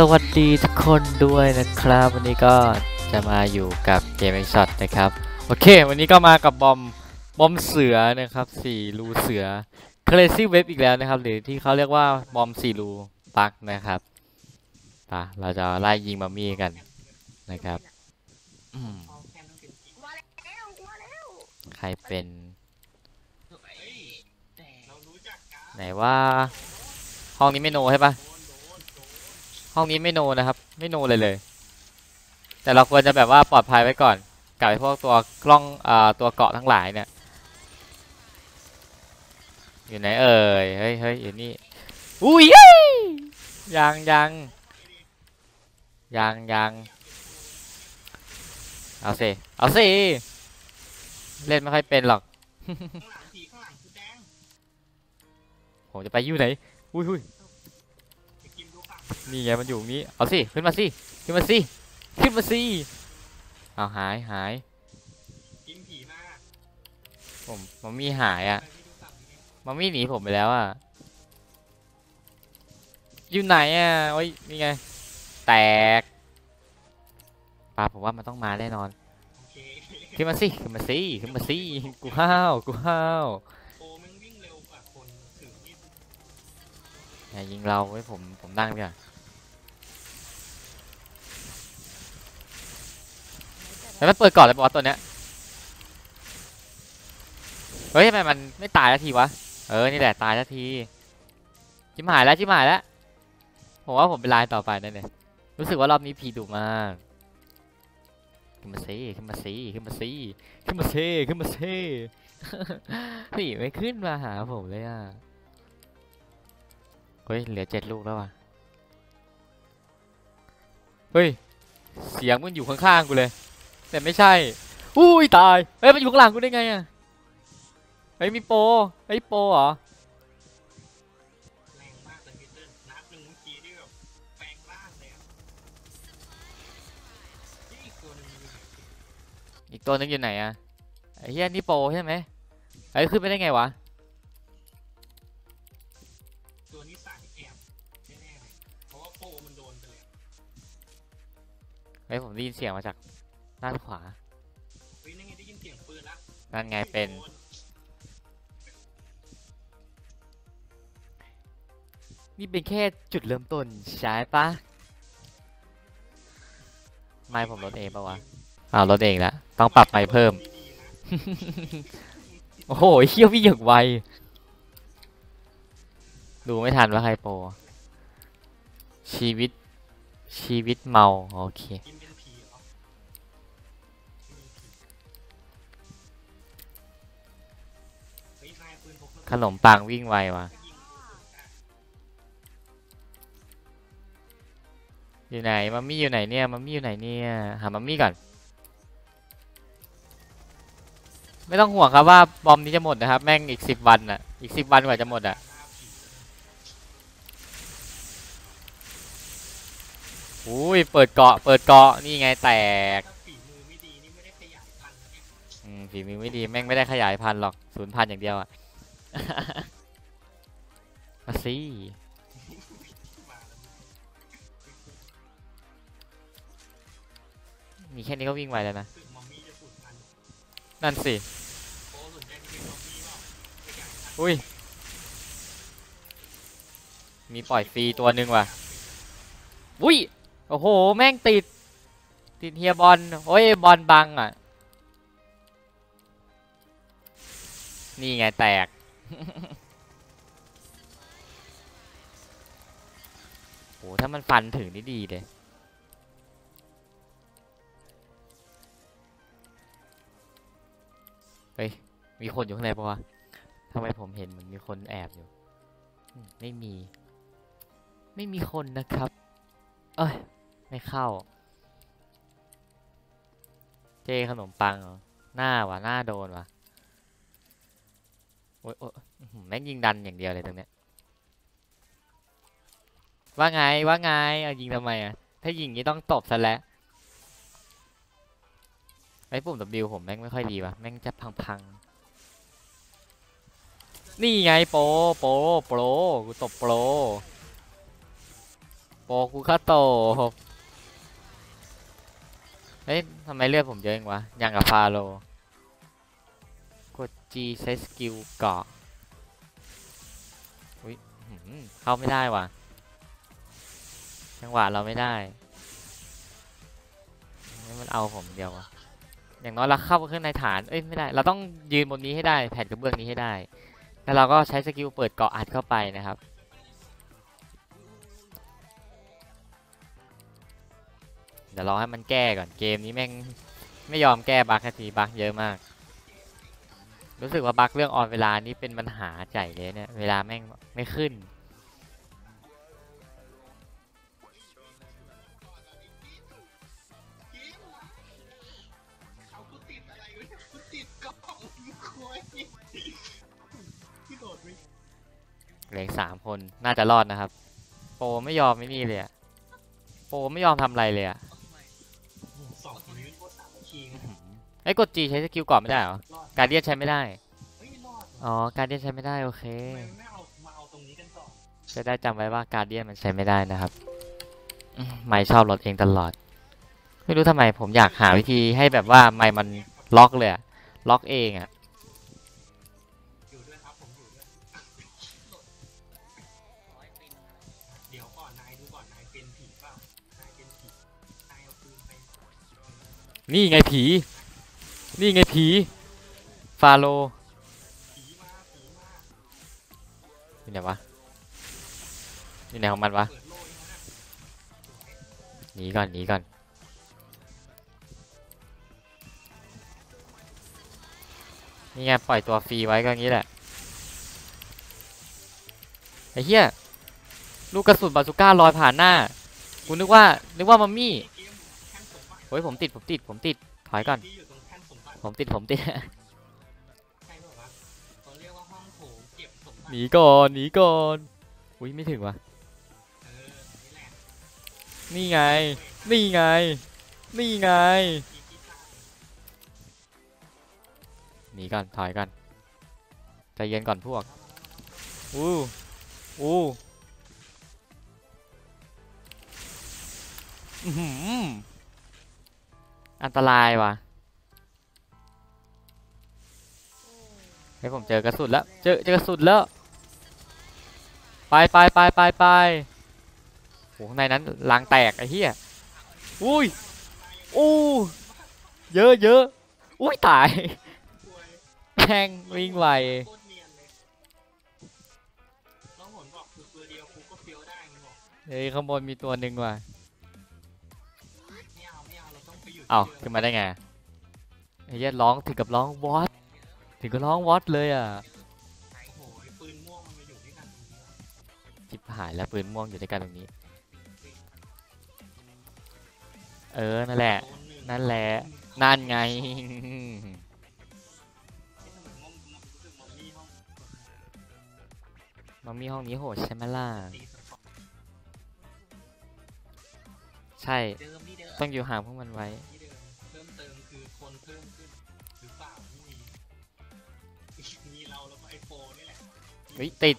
วัสดีทุกคนด้วยนะครับ วันนี้ก็จะมาอยู่กับเกม s อ o t นะครับ โอเค วันนี้ก็มากับบอมบอมเสือนะครับสี่รูเสือ Crazy Web อีกแล้วนะครับ หรือที่เขาเรียกว่าบอมสี่รูปักนะครับปะเราจะไล่ยิงมัมมี่กันนะครับใครเป็น ไหนว่าห้องนี้ไม่โนใช่ปะ ห้องนี้ไม่โนนะครับ ไม่โนเลยเลย แต่เราควรจะแบบว่าปลอดภัยไว้ก่อนกับพวกตัวกล้องอ่าตัวเกาะทั้งหลายเนี่ย อยู่ไหนเอ่ยเฮ้ยเฮ้ยอยู่นี่อุ้ยยยังยังยังยังเอาสิเอาสิเล่นไม่ค่อยเป็นหรอกผมจะไปอยู่ไหน อุ้ยอุ้ย นี่ไงมันอยู่ตรงนี้ เอาสิ ขึ้นมาสิ ขึ้นมาสิ ขึ้นมาสิ เอาหายหายผมมันมีหายอะ มันมีหนีผมไปแล้วอะ อยู่ไหนอะ โอ้ย นี่ไง แตกปาผมว่ามันต้องมาแน่นอน ขึ้นมาสิ ขึ้นมาสิ ขึ้นมาสิ กูห้าว กูห้าวอย่ายิงเราไว้ผมผมนั่งดีกว่า แล้วมันเปิดก่อนเลยบอกว่าตัวเนี้ย เฮ้ยทำไมมันไม่ตายสักทีวะ เออ นี่แหละตายสักทีชิมหายแล้วชิมหายแล้ว ผมว่าผมเป็นลายต่อไปนั่นเลยรู้สึกว่ารอบนี้พีดุมาก ขึ้นมาซีขึ้นมาซีขึ้นมาซีขึ้นมาซีขึ้นมาซีนี่ไม่ขึ้นมาหาผมเลยอะ เฮ้ย เหลือเจ็ดลูกแล้วว่ะ เฮ้ย เสียงมันอยู่ข้างๆกูเลย แต่ไม่ใช่ อุ้ยตาย เฮ้ยมันอยู่ข้างหลังกูได้ไงอะเฮ้ยมีโปรเฮ้ยโปรเหรออีกตัวนึงอยู่ไหนอะไอ้เฮียนี่โปรใช่ไหมเฮ้ยขึ้นไปได้ไงวะตัวนี้สายแอบแน่ๆเลยเพราะว่าโปรมันโดนไปเลยเฮ้ยผมได้ยินเสียงมาจาก ด้านขวาเฮ้ยนั่นไงได้ยินเสียงปืนละนั่นไงเป็นโดนี่เป็นแค่จุดเริ่มต้นใช่ปะไม่ผมลดเองปะวะอ้าวลดเองละต้องปรับไม่เพิ่ม โอ้โหเขี้ยวพี่อย่างไว ดูไม่ทันว่าใครโปรชีวิตชีวิตเมา โอเค ขนมปังวิ่งไววะอยู่ไหนมัมมี่อยู่ไหนเนี่ยมัมมี่อยู่ไหนเนี่ยหามัมมี่ก่อน ไม่ต้องห่วงครับว่าบอมนี้จะหมดนะครับ แม่งอีกสิบวันอะ อีกสิบวันกว่าจะหมดอะอุ้ยเปิดเกาะ เปิดเกาะนี่ไงแตกฝีมือไม่ดีไม่ได้ขยายพันธุ์นะเนี่ยอืมฝีมือไม่ดีแม่งไม่ได้ขยายพันธุ์หรอกศูนย์พันธุ์อย่างเดียวอะ มาสิมีแค่นี้ก็วิ่งไวแล้วนะ นั่นสิ อุ้ย มีปล่อยฟรีตัวหนึ่งว่ะ อุ้ย โอ้โห แม่งติด ติดเฮียบอล โอ้ย บอลบังอะ นี่ไงแตก โหถ้ามันฟันถึงนี่ดีเลย เฮ้ย มีคนอยู่ข้างในปะวะทำไมผมเห็นเหมือนมีคนแอบอยู่ ไม่มี ไม่มีคนนะครับ เอ้ย ไม่เข้า เจขนมปังเหรอ หน้าว่ะหน้าโดนว่ะ อ๊ยโอ้แม่งยิงดันอย่างเดียวเลยตรงเนี้ยว่าไงว่าไงเอายิงทำไมอะถ้ายิงนี้ต้องตบซะแล้วไอ้ปุ่ม W ผมแม่งไม่ค่อยดีว่ะแม่งจะพังๆนี่ไงโปรโปรโปรกูตบโปรโปกูคาโตะเฮ้ยทำไมเลือดผมเยอะจังวะอย่างกับฟาโล G ใช้สกิลเกาะอุ้ยเข้าไม่ได้ว่ะ จังหวะเราไม่ได้นี่มันเอาผมเดียวอะอย่างน้อยเราเข้าไปข้างในฐาน เอ้ยไม่ได้ เราต้องยืนบนนี้ให้ได้ แผ่นกระเบื้องนี้ให้ได้ แล้วเราก็ใช้สกิลเปิดเกาะอัดเข้าไปนะครับ เดี๋ยวรอให้มันแก้ก่อน เกมนี้แม่งไม่ยอมแก้บั๊กทีบั๊กเยอะมาก รู้สึกว่าบั๊กเรื่องออนเวลานี้เป็นปัญหาใหญ่เลยเนี่ย เวลาแม่งไม่ขึ้นเอากูติดอะไรวะเนี่ยกูติดกล่องคุยที่โดดไปเหลืออกสามคนน่าจะรอดนะครับ โปรไม่ยอมไม่นี่เลยอะโปรไม่ยอมทำอะไรเลยอะสองคนนี้โคตรสามัคคีนะไอ้ยกด G ใช้สกิลก่อนไม่ได้เหรอรอด การเดียนใช้ไม่ได้ เฮ้ยรอดอ๋อ การเดียนใช้ไม่ได้ โอเค ทำไมไม่เอามาเอาตรงนี้กันก่อนจะได้จำไว้ว่าการเดียนมันใช้ไม่ได้นะครับอืมไม่ชอบรถเองตลอด ไม่รู้ทำไมผมอยากหาวิธีให้แบบว่าไม่มันล็อกเลยอะล็อกเองอะอยู่ด้วยครับผมอยู่ด้วยเดี๋ยวก่อนนายดูก่อนนายเป็นผีเปล่านายเป็นผีนายเอาปืนไปนี่ไงผี นี่ไงผี ฟาโลผีมาผีมาอยู่ไหนวะอยู่ไหนของมันวะหนีก่อนหนีก่อนนี่ไงปล่อยตัวฟรีไว้ก็อย่างนี้แหละไอ้เหี้ยลูกกระสุนบาซูก้าลอยผ่านหน้ากูนึกว่านึกว่ามัมมี่เกมแท่นสมบัติเฮ้ยผมติดผมติดผมติดถอยก่อนผมติดผมติด หนีก่อนหนีก่อนอุ้ยไม่ถึงวะนี่ไง นี่ไง นี่ไงหนีก่อนถอยก่อนใจเย็นก่อนพวกอู้อู้อื้อหืออันตรายว่ะเฮ้ผมเจอกระสุนแล้ว เจอเจอกระสุนแล้ว ไปไปไปไปไปโหข้างในนั้นลางแตกไอ้เหี้ยอุ้ยอู้เยอะเยอะอุ้ยตายแม่งวิ่งไวเนียเลยน้องผลบอกคือตัวเดียวกูก็เฟี้ยวได้มึงบอกเฮ้ยข้างบนมีตัวหนึ่งว่ะเอ้าขึ้นมาได้ไงไอ้เหี้ยร้องถึงกับร้องวอตถึงกับร้องวอตเลยอะ จิบหายแล้วปืนม่วงอยู่ด้วยกันตรงนี้ เออ นั่นแหละ นั่นแหละ นั่นไงเอ๊ะทำไมม่วงมันรู้สึกมันมีห้องนมีห้องนี้โหดใช่ไหมล่ะ ใช่ ต้องอยู่ห่างพวกมันไว้ เพิ่มเติมคือคนเพิ่มขึ้นหรือเปล่าไม่มีมีเราแล้วก็ไอโฟนี่แหละ เฮ้ย ติด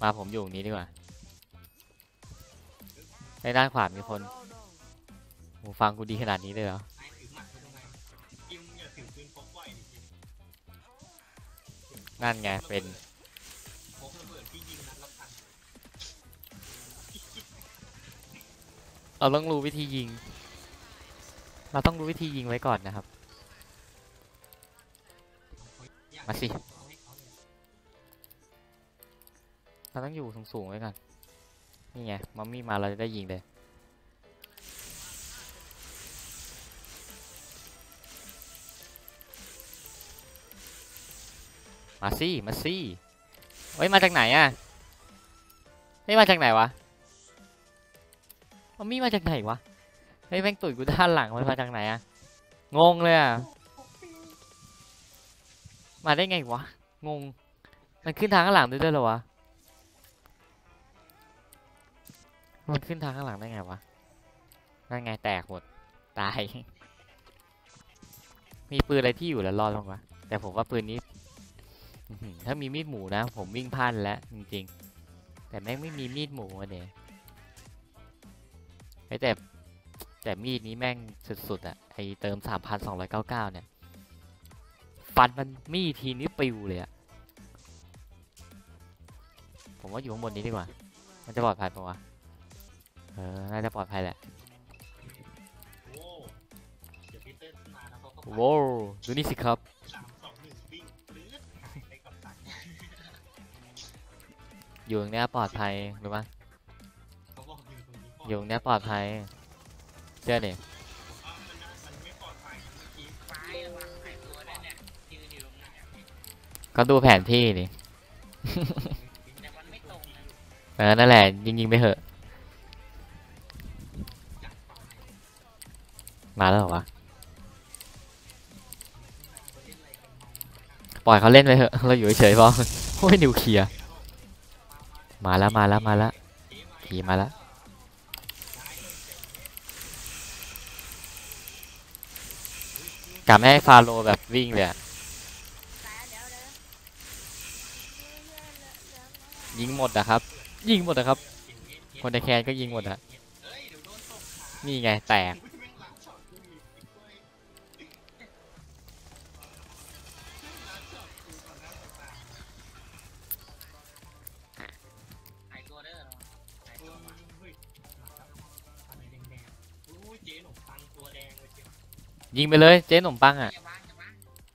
มาผมอยู่ตรงนี้ดีกว่า ในด้านขวามีคนโหฟังกูดีขนาดนี้เลยเหรอนั่นไง เป็นเราต้องรู้วิธียิง เราต้องรู้วิธียิงไว้ก่อนนะครับ มาสิ เราต้องอยู่สูงๆไว้ก่อนนี่ไงมัมมี่มาเราจะได้ยิงเลยมาสิมาสิเฮ้ยมาจากไหนอะเฮ้ยมาจากไหนวะมัมมี่มาจากไหนวะเฮ้ยแม่งตุ๋ยกูด้านหลังมันมาจากไหนอะงงเลยอะมาได้ไงวะงงมันขึ้นทางข้างหลังด้วยด้วยเหรอวะ มันขึ้นทางข้างหลังได้ไงวะ นั่นไงแตกหมด ตาย มีปืนอะไรที่อยู่แล้วรอดบ้างวะ แต่ผมว่าปืนนี้ ถ้ามีมีดหมูนะ ผมวิ่งพลาดแล้วจริงๆ แต่แม่งไม่มีมีดหมูอะเนี่ยเฮ้ยแต่แต่มีดนี้แม่งสุดๆอะไอเติมสามพันสองร้อยเก้าเก้าเนี่ย ฟันมันมีดทีนี้ปิวเลยอะผมว่าอยู่ข้างบนนี้ดีกว่า มันจะปลอดภัยปะวะ ออน่าจะปลอดภัยแหละโอ้เดี๋ยวพีเตอร์มาแล้วเขาก็โว้วดูนี่สิครับ สามสองหนึ่งวิ่งปลื้ดหายไปกับตันอยู่ตรงเนี้ยปลอดภัยรู้ปะเขาบอกอยู่ตรงนี้ก่อนอยู่ตรงเนี้ยปลอดภัยเชื่อดิอะมันน่ามันไม่ปลอดภัยนะเมื่อกี้ไม้ระวังหายตัวด้วยเนี่ยยืนอยู่ตรงนั้นก็ดูแผนที่ดิ แต่มันไม่ตรงนะเออนั่นแหละยิงยิงๆไปเถอะ จัดไป มาแล้วเหรอวะ ปล่อยเขาเล่นไปเถอะ เราอยู่เฉยๆพอโอ้ยนิวเคลียร์มาแล้วมาแล้วมาแล้วผีมาแล้วกลับไม่ให้ฟาโร่แบบวิ่งเลยยิงหมดอะครับ ยิงหมดอะครับ คนในแคนก็ยิงหมดอะนี่ไงแตก ยิงไปเลยเจ๊ขนมปังอะอย่าวางอย่าวาง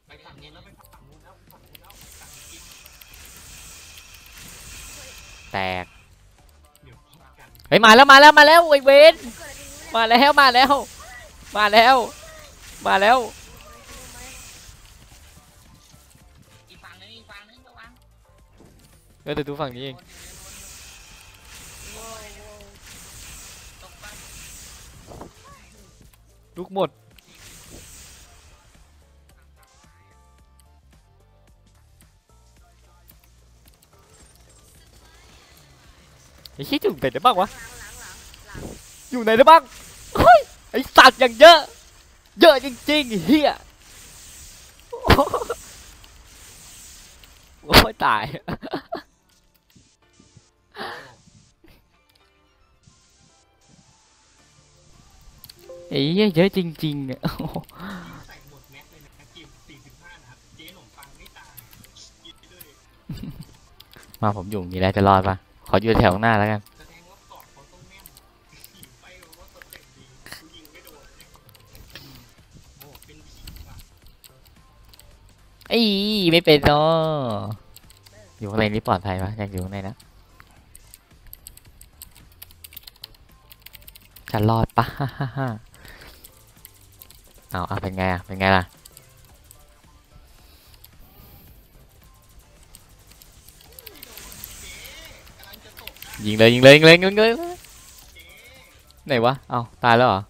ไปฝั่งนู้นแล้วไปฝั่งนู้นแล้วไปฝั่งนู้นแล้วฝั่งกินแตกเดี๋ยวพบกันเฮ้ยมาแล้วมาแล้วมาแล้วไอเวนมาแล้วมาแล้ว มาแล้ว มาแล้วอีกฝั่งนึงอีกฝั่งนึงระวังเออเดี๋ยวดูฝั่งนี้เองตกบ้านลูกหมด ไอ้ชี้อยู่ไหนได้บ้างวะอยู่ไหนได้บ้างเฮ้ยไอ้สัตว์อย่างเยอะ เยอะจริงๆไอ้เฮียโอ้ยตายไอ้เหี้ยเยอะจริงๆอะใส่หมดแม็กเลยนะกิม45นะครับเจ๊หนมปังไม่ตายกินด้วยมาผมอยู่อย่างนี้แล้วจะรอดปะข ออยู่แถวข้างหน้าแล้วกันอไม่โดนโอ้เป็นผีว่ไม่เป็นเนาะอยู่ข้างในนี้ปลอดภัยปะยากอยู่ข้างในนะจะรอดปะฮ่าฮ่าฮ่าเอาเอาเป็นไงอะเป็นไงล่ะ ยิงเลยยิงเลยยิงเลยยิงเลยไหนวะเอาตายแล้วเหรอ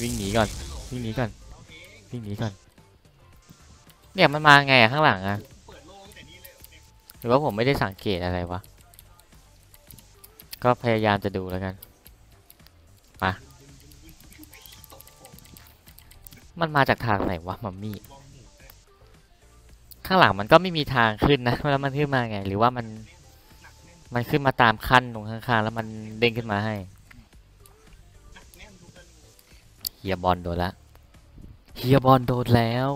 วิ่งหนีก่อนวิ่งหนีก่อนวิ่งหนีก่อนเนี่ยมันมาไงอะข้างหลังอะหรือว่าผมไม่ได้สังเกตอะไรวะก็พยายามจะดูแล้วกันตกผมมันมาจากทางไหนวะมัมมี่ข้างหลังมันก็ไม่มีทางขึ้นนะแล้วมันขึ้นมาไง หรือว่ามัน มันขึ้นมาตามขั้นตรงข้างๆแล้วมันเด้งขึ้นมาให้เฮียบอลโดนละเฮียบอลโดนแล้ว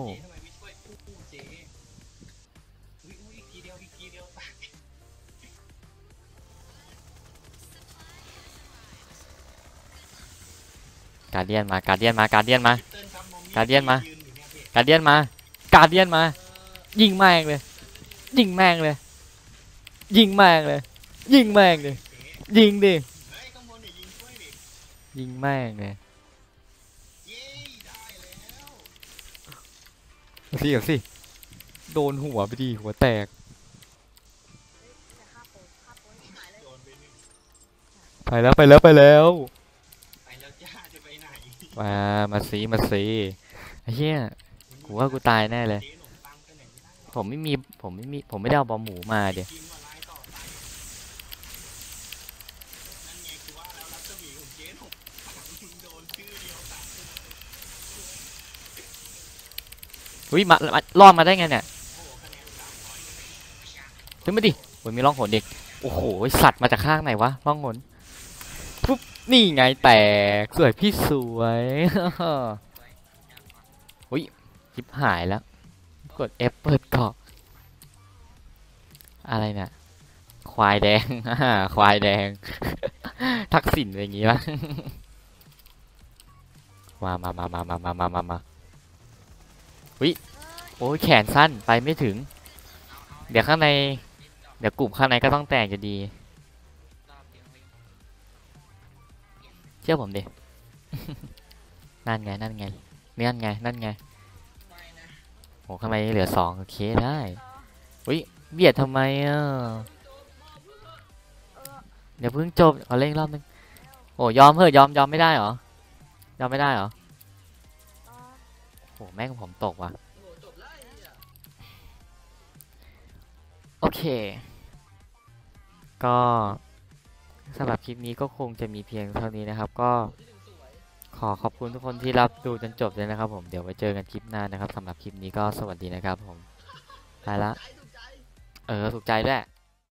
การเดียนมาการเดียนมาการเดียนมาการเดียนมาการเดียนมาการเดียนมา ยิงแม่งเลย ยิงแม่งเลย ยิงแม่งเลย ยิงแม่งดิ ยิงดิ ยิงแม่งเลยเย้ได้แล้วเอาสิเอาสิ โดนหัวไปดีหัวแตกไปแล้วไปแล้วไปแล้วมามาสีมาสีไอ้เหี้ยกูว่ากูตายแน่เลย ผมไม่มีผมไม่มีผมไม่ได้เอาบอมหมูมาเดี๋ยว กินว่าร้ายต่อไปนั่นไงคือว่าแล้วรัศมีของเจ๊หนมปังโดนชื่อเดียวตัดเลย อุ้ยมามารอมาได้ไงเนี่ยขึ้นมาดิโอ้ยมีร่องหนอีกโอ้โห สัตว์มาจากข้างไหนวะร่องหนปุ๊บ นี่ไงแตกสวยพี่สวยอุ้ยชิบหายแล้ว กด F เปิดเกาะอะไรเนี่ย ควายแดง ควายแดง ทักษิณเป็นอย่างงี้ปะมามามามามามามามา วิโอ้ยแขนสั้นไปไม่ถึง เดี๋ยวข้างใน เดี๋ยวกลุ่มข้างในก็ต้องแตกอยู่ดี เชื่อผมดิ นั่นไง นั่นไงนั่นไง นั่นไงโอ้ข้างในเหลือสองโอเคได้วิเบียดทำไมอะเดี๋ยวเพิ่งจบขอเล่นรอบนึงโอ้ยอมเถอะยอมยอมไม่ได้เหรอยอมไม่ได้เหรอ แม่งผมตกว่ะโอเค ก็สำหรับคลิปนี้ก็คงจะมีเพียงเท่านี้นะครับ ก็ขอขอบคุณทุกคนที่รับดูจนจบเลยนะครับผมเดี๋ยวไว้เจอกันคลิปหน้านะครับสำหรับคลิปนี้ก็สวัสดีนะครับผมไปละเออถูกใจด้วย